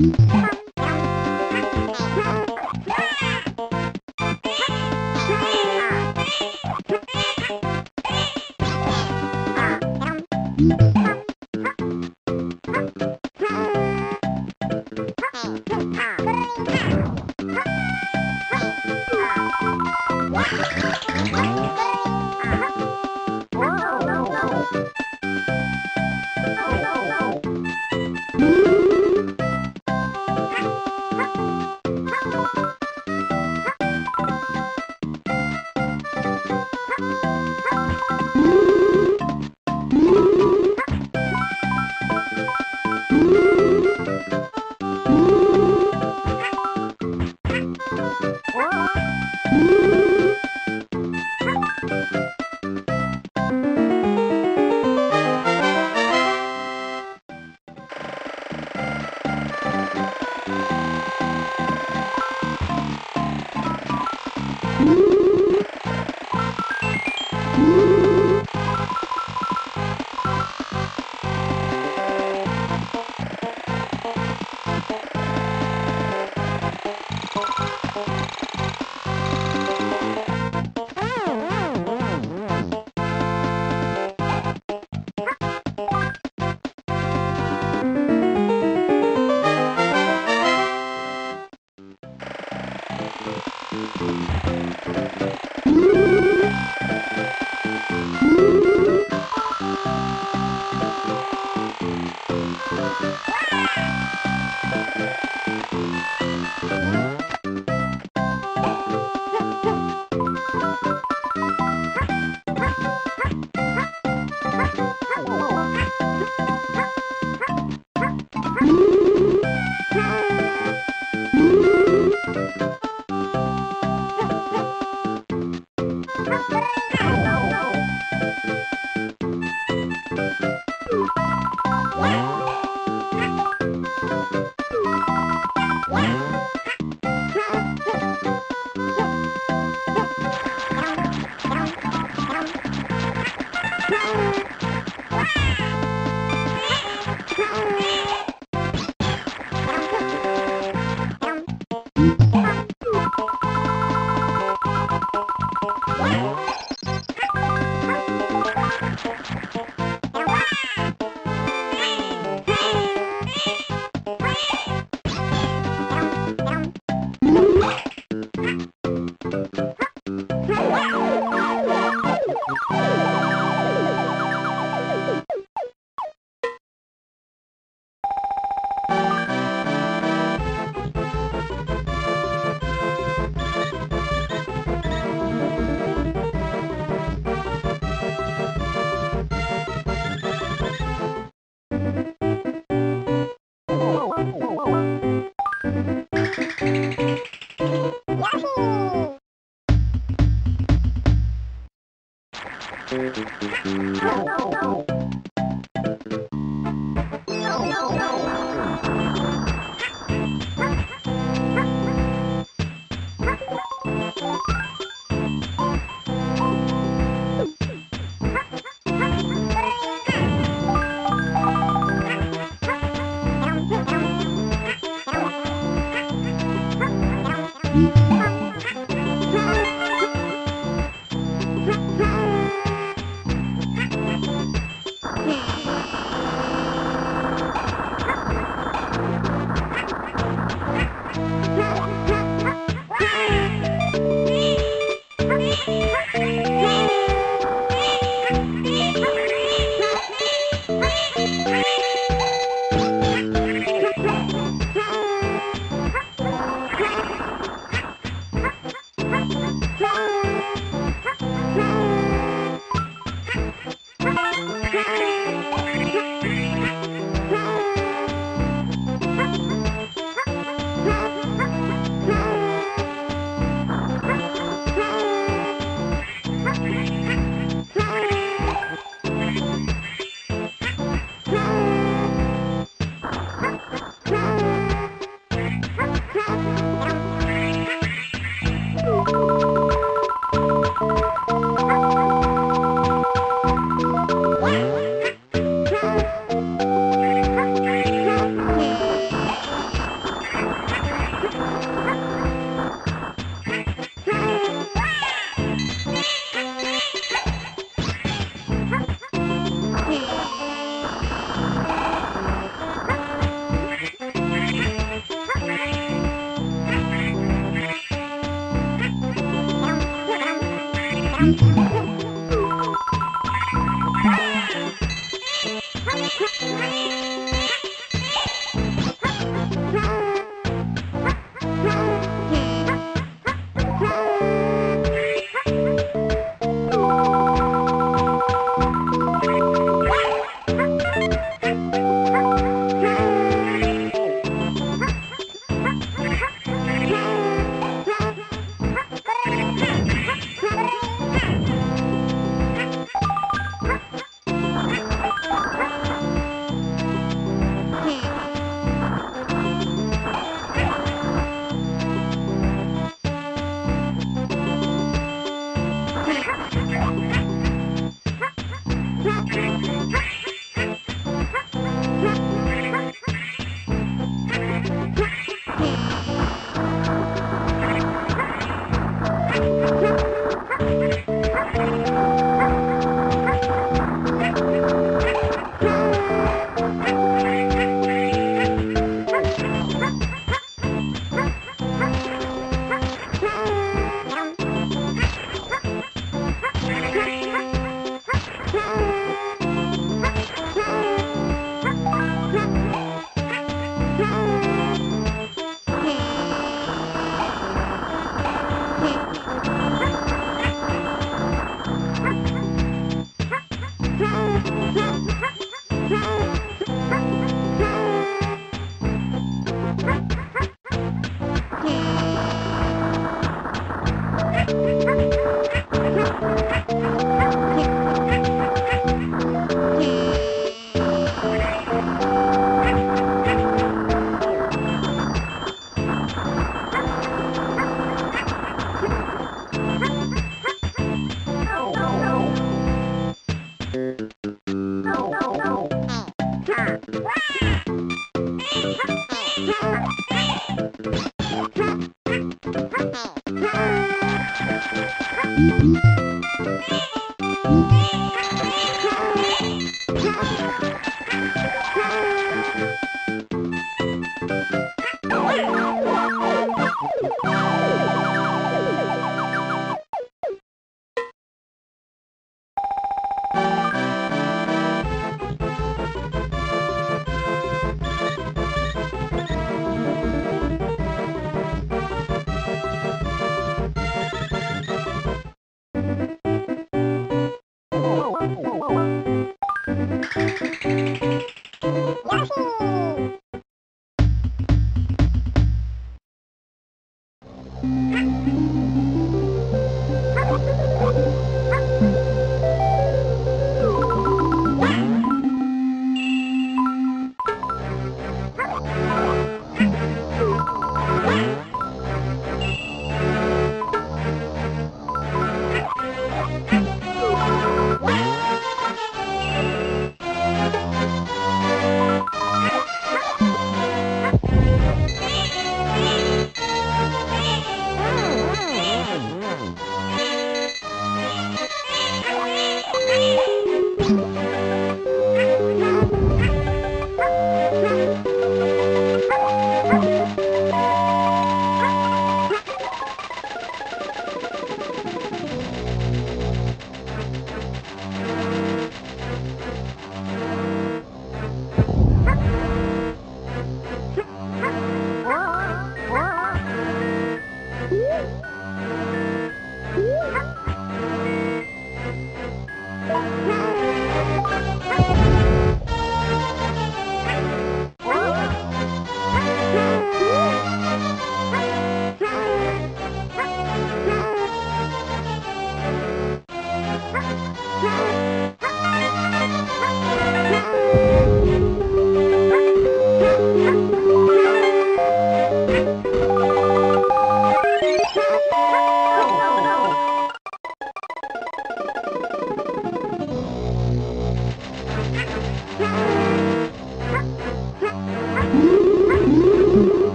Mm-hmm. Thank.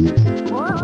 Whoa.